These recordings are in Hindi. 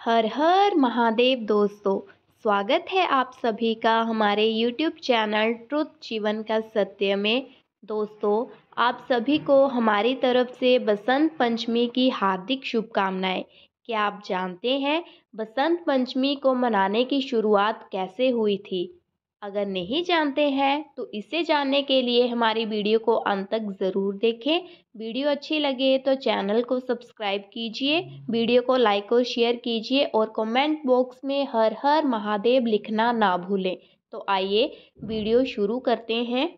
हर हर महादेव दोस्तों, स्वागत है आप सभी का हमारे यूट्यूब चैनल ट्रुथ जीवन का सत्य में। दोस्तों, आप सभी को हमारी तरफ़ से बसंत पंचमी की हार्दिक शुभकामनाएँ। क्या आप जानते हैं बसंत पंचमी को मनाने की शुरुआत कैसे हुई थी? अगर नहीं जानते हैं तो इसे जानने के लिए हमारी वीडियो को अंत तक ज़रूर देखें। वीडियो अच्छी लगे तो चैनल को सब्सक्राइब कीजिए, वीडियो को लाइक और शेयर कीजिए और कमेंट बॉक्स में हर हर महादेव लिखना ना भूलें। तो आइए वीडियो शुरू करते हैं।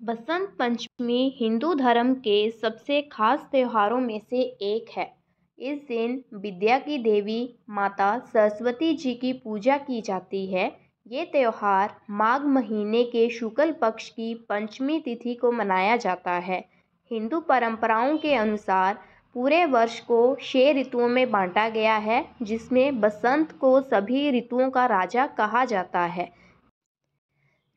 बसंत पंचमी हिंदू धर्म के सबसे खास त्योहारों में से एक है। इस दिन विद्या की देवी माता सरस्वती जी की पूजा की जाती है। ये त्यौहार माघ महीने के शुक्ल पक्ष की पंचमी तिथि को मनाया जाता है। हिंदू परंपराओं के अनुसार पूरे वर्ष को छः ऋतुओं में बांटा गया है, जिसमें बसंत को सभी ऋतुओं का राजा कहा जाता है।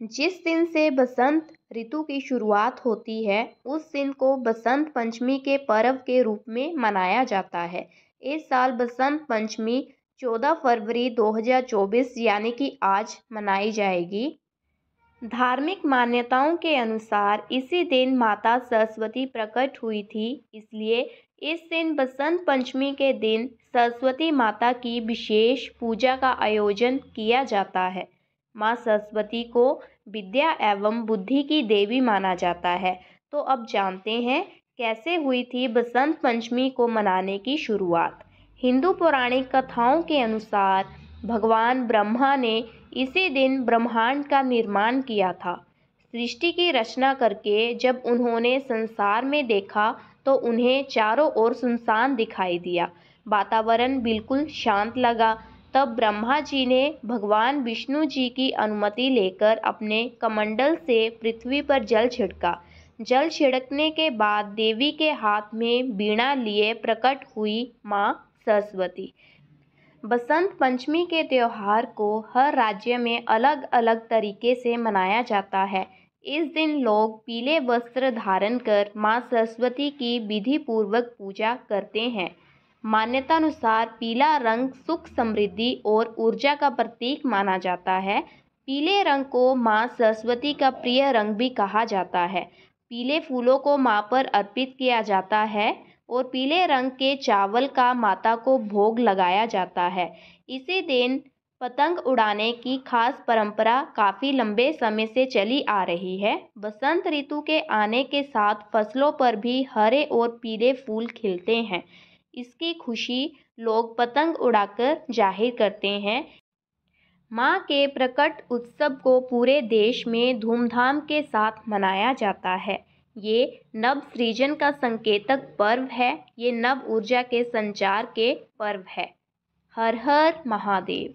जिस दिन से बसंत ऋतु की शुरुआत होती है, उस दिन को बसंत पंचमी के पर्व के रूप में मनाया जाता है। इस साल बसंत पंचमी चौदह फरवरी 2024 यानी कि आज मनाई जाएगी। धार्मिक मान्यताओं के अनुसार इसी दिन माता सरस्वती प्रकट हुई थी, इसलिए इस दिन बसंत पंचमी के दिन सरस्वती माता की विशेष पूजा का आयोजन किया जाता है। माँ सरस्वती को विद्या एवं बुद्धि की देवी माना जाता है। तो अब जानते हैं कैसे हुई थी बसंत पंचमी को मनाने की शुरुआत। हिंदू पौराणिक कथाओं के अनुसार भगवान ब्रह्मा ने इसी दिन ब्रह्मांड का निर्माण किया था। सृष्टि की रचना करके जब उन्होंने संसार में देखा तो उन्हें चारों ओर सुनसान दिखाई दिया। वातावरण बिल्कुल शांत लगा। तब ब्रह्मा जी ने भगवान विष्णु जी की अनुमति लेकर अपने कमंडल से पृथ्वी पर जल छिड़का। जल छिड़कने के बाद देवी के हाथ में बीणा लिए प्रकट हुई माँ सरस्वती। बसंत पंचमी के त्यौहार को हर राज्य में अलग अलग तरीके से मनाया जाता है। इस दिन लोग पीले वस्त्र धारण कर माँ सरस्वती की विधि पूर्वक पूजा करते हैं। मान्यता अनुसार पीला रंग सुख समृद्धि और ऊर्जा का प्रतीक माना जाता है। पीले रंग को माँ सरस्वती का प्रिय रंग भी कहा जाता है। पीले फूलों को माँ पर अर्पित किया जाता है। और पीले रंग के चावल का माता को भोग लगाया जाता है। इसी दिन पतंग उड़ाने की खास परंपरा काफ़ी लंबे समय से चली आ रही है। बसंत ऋतु के आने के साथ फ़सलों पर भी हरे और पीले फूल खिलते हैं। इसकी खुशी लोग पतंग उड़ाकर ज़ाहिर करते हैं। माँ के प्रकट उत्सव को पूरे देश में धूमधाम के साथ मनाया जाता है। ये नव सृजन का संकेतक पर्व है। ये नव ऊर्जा के संचार के पर्व है। हर हर महादेव।